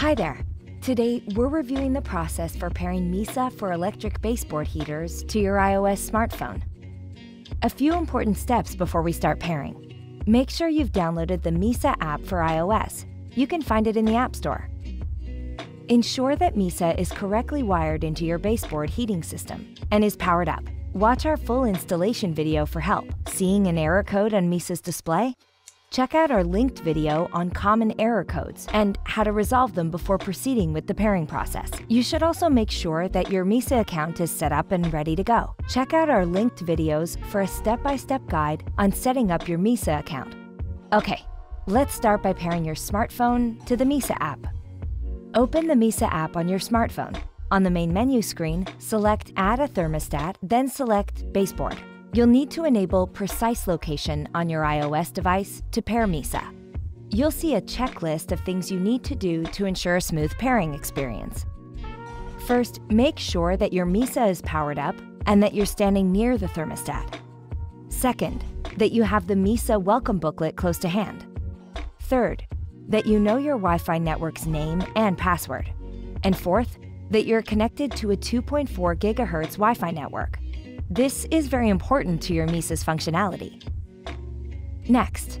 Hi there. Today, we're reviewing the process for pairing Mysa for electric baseboard heaters to your iOS smartphone. A few important steps before we start pairing. Make sure you've downloaded the Mysa app for iOS. You can find it in the App Store. Ensure that Mysa is correctly wired into your baseboard heating system and is powered up. Watch our full installation video for help. Seeing an error code on Mysa's display? Check out our linked video on common error codes and how to resolve them before proceeding with the pairing process. You should also make sure that your Mysa account is set up and ready to go. Check out our linked videos for a step-by-step guide on setting up your Mysa account. Okay, let's start by pairing your smartphone to the Mysa app. Open the Mysa app on your smartphone. On the main menu screen, select Add a thermostat, then select Baseboard. You'll need to enable precise location on your iOS device to pair Mysa. You'll see a checklist of things you need to do to ensure a smooth pairing experience. First, make sure that your Mysa is powered up and that you're standing near the thermostat. Second, that you have the Mysa welcome booklet close to hand. Third, that you know your Wi Fi network's name and password. And fourth, that you're connected to a 2.4 gigahertz Wi Fi network. This is very important to your Mysa's functionality. Next,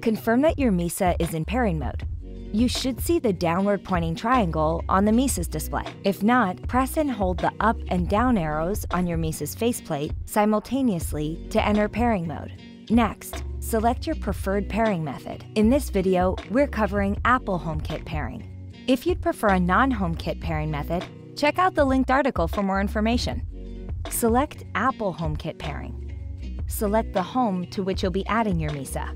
confirm that your Mysa is in pairing mode. You should see the downward pointing triangle on the Mysa's display. If not, press and hold the up and down arrows on your Mysa's faceplate simultaneously to enter pairing mode. Next, select your preferred pairing method. In this video, we're covering Apple HomeKit pairing. If you'd prefer a non-HomeKit pairing method, check out the linked article for more information. Select Apple HomeKit pairing. Select the home to which you'll be adding your Mysa.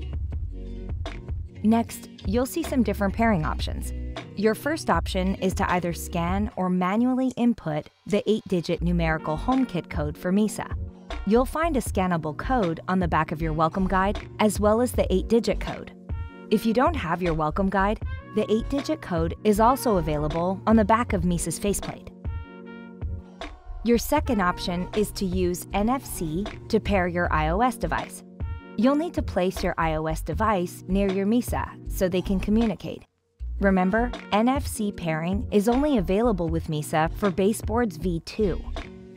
Next, you'll see some different pairing options. Your first option is to either scan or manually input the 8-digit numerical HomeKit code for Mysa. You'll find a scannable code on the back of your welcome guide, as well as the 8-digit code. If you don't have your welcome guide, the 8-digit code is also available on the back of Mysa's faceplate. Your second option is to use NFC to pair your iOS device. You'll need to place your iOS device near your Mysa so they can communicate. Remember, NFC pairing is only available with Mysa for baseboards V2.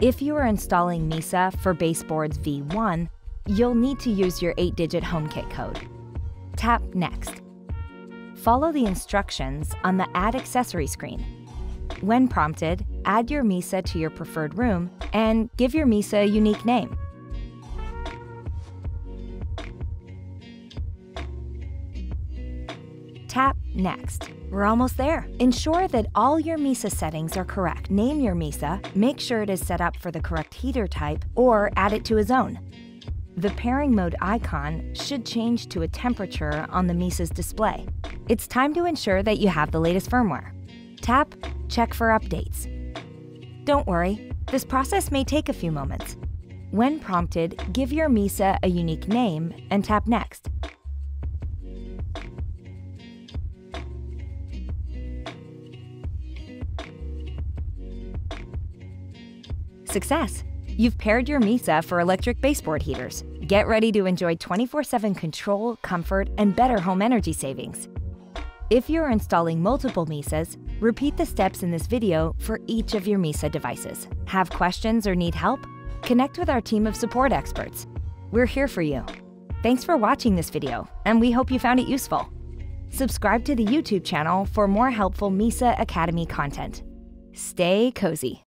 If you are installing Mysa for baseboards V1, you'll need to use your 8-digit HomeKit code. Tap Next. Follow the instructions on the Add Accessory screen. When prompted, add your Mysa to your preferred room and give your Mysa a unique name. Tap Next. We're almost there. Ensure that all your Mysa settings are correct. Name your Mysa, make sure it is set up for the correct heater type, or add it to a zone. The pairing mode icon should change to a temperature on the Mysa's display. It's time to ensure that you have the latest firmware. Tap Check for updates. Don't worry, this process may take a few moments. When prompted, give your Mysa a unique name and tap Next. Success! You've paired your Mysa for electric baseboard heaters. Get ready to enjoy 24 7 control, comfort, and better home energy savings. If you're installing multiple Mysas, repeat the steps in this video for each of your Mysa devices. Have questions or need help? Connect with our team of support experts. We're here for you. Thanks for watching this video, and we hope you found it useful. Subscribe to the YouTube channel for more helpful Mysa Academy content. Stay cozy.